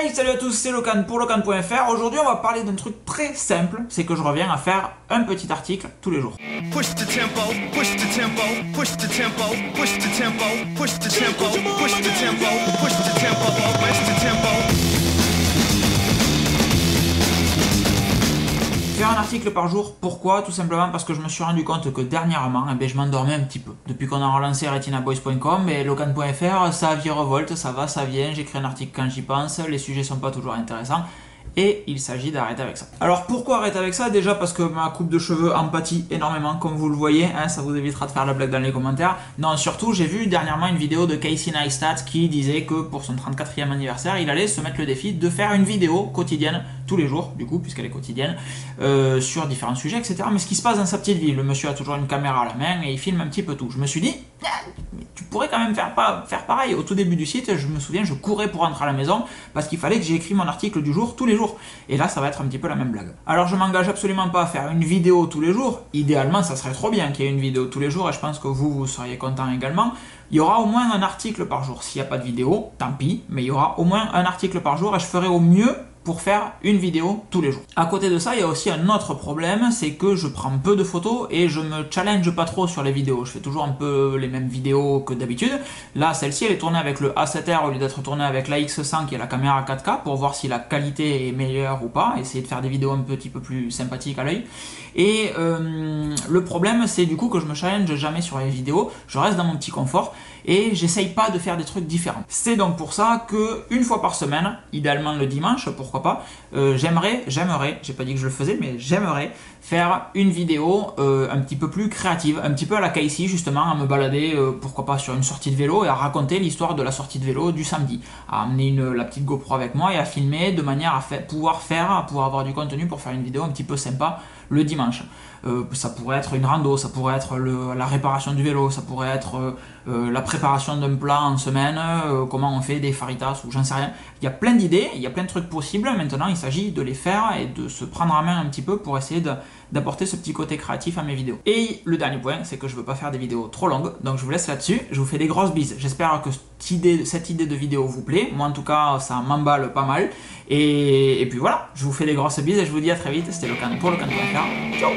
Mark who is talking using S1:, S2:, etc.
S1: Hey, salut à tous, c'est Locan pour Locan.fr. Aujourd'hui, on va parler d'un truc très simple, c'est que je reviens à faire un petit article tous les jours.
S2: Push the tempo, push the tempo, push the tempo, push the tempo, push the tempo, push the tempo, push the tempo, push the tempo.
S1: Article par jour, pourquoi? Tout simplement parce que je me suis rendu compte que dernièrement, eh ben, je m'endormais un petit peu. Depuis qu'on a relancé retinaboys.com et locan.fr, ça virevolte, ça va, ça vient, j'écris un article quand j'y pense, les sujets sont pas toujours intéressants et il s'agit d'arrêter avec ça. Alors pourquoi arrêter avec ça? Déjà parce que ma coupe de cheveux empathie énormément, comme vous le voyez, hein, ça vous évitera de faire la blague dans les commentaires. Non, surtout, j'ai vu dernièrement une vidéo de Casey Neistat qui disait que pour son 34e anniversaire, il allait se mettre le défi de faire une vidéo quotidienne, tous les jours, du coup, puisqu'elle est quotidienne, euh, sur différents sujets, etc. Mais ce qui se passe dans sa petite vie, le monsieur a toujours une caméra à la main et il filme un petit peu tout. Je me suis dit, tu pourrais quand même faire, pareil. Au tout début du site, je me souviens, je courais pour rentrer à la maison parce qu'il fallait que j'ai écrit mon article du jour tous les jours. Et là, ça va être un petit peu la même blague. Alors, je m'engage absolument pas à faire une vidéo tous les jours. Idéalement, ça serait trop bien qu'il y ait une vidéo tous les jours et je pense que vous, vous seriez content également. Il y aura au moins un article par jour. S'il n'y a pas de vidéo, tant pis, mais il y aura au moins un article par jour et je ferai au mieux pour faire une vidéo tous les jours. À côté de ça, il y a aussi un autre problème, c'est que je prends peu de photos et je me challenge pas trop sur les vidéos. Je fais toujours un peu les mêmes vidéos que d'habitude. Là, celle-ci, elle est tournée avec le A7R au lieu d'être tournée avec la X100 qui est la caméra 4K pour voir si la qualité est meilleure ou pas, essayer de faire des vidéos un petit peu plus sympathiques à l'œil. Et euh, le problème, c'est du coup que je me challenge jamais sur les vidéos, je reste dans mon petit confort et j'essaye pas de faire des trucs différents. C'est donc pour ça que une fois par semaine, idéalement le dimanche, pourquoi pas, euh, j'aimerais, j'aimerais, j'ai pas dit que je le faisais, mais j'aimerais faire une vidéo euh, un petit peu plus créative, un petit peu à la Casey justement, à me balader, euh, pourquoi pas sur une sortie de vélo et à raconter l'histoire de la sortie de vélo du samedi, à amener la petite GoPro avec moi et à filmer de manière à pouvoir faire, à pouvoir avoir du contenu pour faire une vidéo un petit peu sympa le dimanche. Euh, ça pourrait être une rando, ça pourrait être la réparation du vélo, ça pourrait être euh, euh, la préparation d'un plat en semaine, comment on fait des faritas ou j'en sais rien. Il y a plein d'idées, il y a plein de trucs possibles. Maintenant, il s'agit de les faire et de se prendre en main un petit peu pour essayer d'apporter ce petit côté créatif à mes vidéos. Et le dernier point, c'est que je veux pas faire des vidéos trop longues, donc je vous laisse là-dessus. Je vous fais des grosses bises. J'espère que idée, cette idée de vidéo vous plaît. Moi, en tout cas, ça m'emballe pas mal. Et, puis voilà, je vous fais des grosses bises et je vous dis à très vite. C'était le can pour le can.fr. Ciao